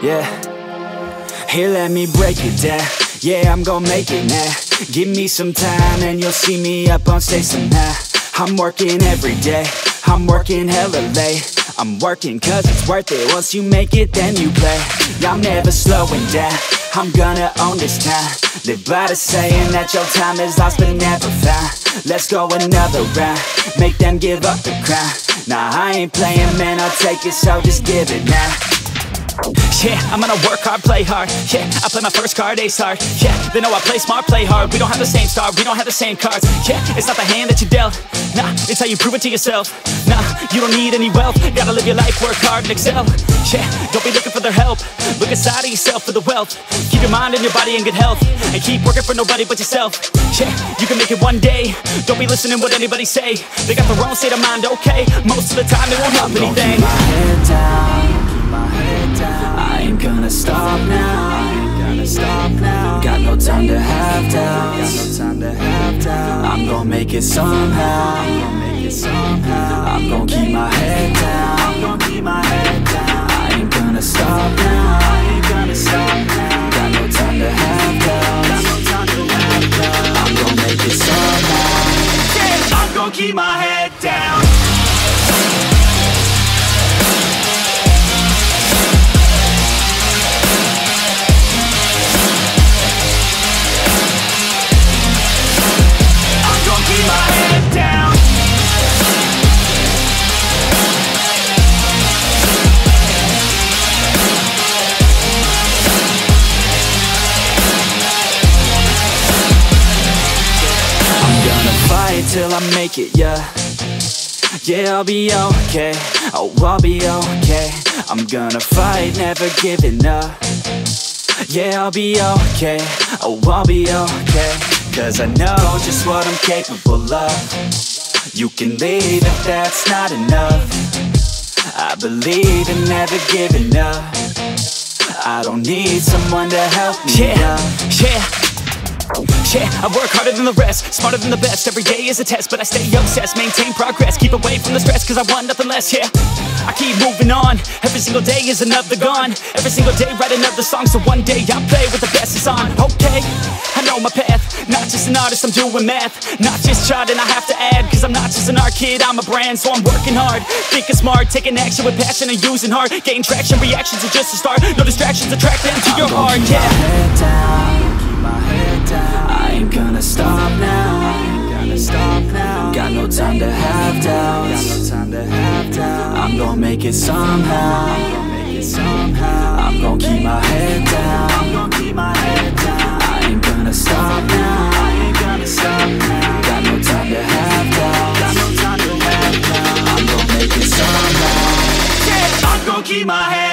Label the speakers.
Speaker 1: Yeah. Here, let me break it down. Yeah, I'm gonna make it now. Give me some time and you'll see me up on stage somehow. I'm working every day. I'm working hella late. I'm working cause it's worth it. Once you make it, then you play. I'm never slowing down. I'm gonna own this town. Live by the saying that your time is lost but never found. Let's go another round. Make them give up the crown. Nah, I ain't playing, man. I'll take it, so just give it now. Yeah, I'm gonna work hard, play hard. Yeah, I play my first card, ace hard Yeah, they know I play smart, play hard. We don't have the same star, we don't have the same cards. Yeah, it's not the hand that you dealt. Nah, it's how you prove it to yourself. Nah, you don't need any wealth. Gotta live your life, work hard and excel. Yeah, don't be looking for their help. Look inside of yourself for the wealth. Keep your mind and your body in good health. And keep working for nobody but yourself. Yeah, you can make it one day. Don't be listening what anybody say. They got their own state of mind, okay. Most of the time it won't help anything.
Speaker 2: my head down, make it somehow. I'm gonna make it somehow. I'm gonna keep my head down. I'm gonna keep my head down. I ain't gonna stop now. Got no time to have doubts. I'm gonna make it somehow.
Speaker 1: I'm gonna keep my head down till I make it, yeah. Yeah, I'll be okay, oh, I'll be okay. I'm gonna fight, never giving up. Yeah, I'll be okay, oh, I'll be okay. Cause I know just what I'm capable of. You can leave if that's not enough. I believe in never giving up. I don't need someone to help me
Speaker 3: Yeah,
Speaker 1: up.
Speaker 3: yeah yeah, I work harder than the rest, smarter than the best. Every day is a test, but I stay obsessed Maintain progress, keep away from the stress Cause I want nothing less, yeah. I keep moving on, every single day is another gone. Every single day write another song So one day I'll play with the best is on. Okay, I know my path Not just an artist, I'm doing math. Not just charting, I have to add Cause I'm not just an art kid, I'm a brand So I'm working hard, thinking smart Taking action with passion and using heart. Gain traction, reactions are just a start. No distractions, attract them to your heart, yeah
Speaker 2: make it somehow. I'm gon' keep my head down. I ain't gonna stop now. Got no time to have doubts. I'm gon' make it somehow. I'm gon' keep my head